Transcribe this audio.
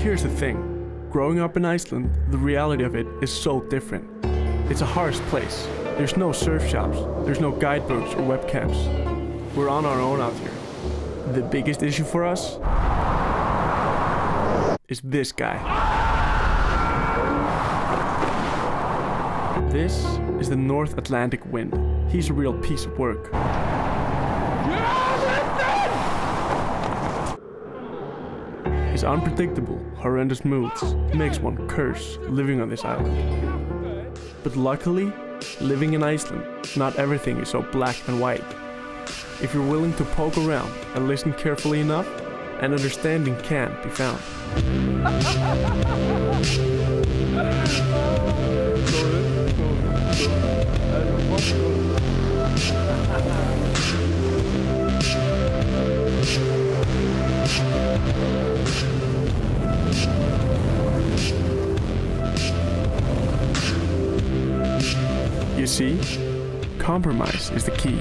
Here's the thing growing up in Iceland, the reality of it is so different. It's a harsh place. There's no surf shops, there's no guidebooks or webcams. We're on our own out here. The biggest issue for us is this guy. This is the North Atlantic wind. He's a real piece of work. His unpredictable, horrendous moods makes one curse living on this island. But luckily, living in Iceland, not everything is so black and white. If you're willing to poke around and listen carefully enough, an understanding can be found. You see, compromise is the key.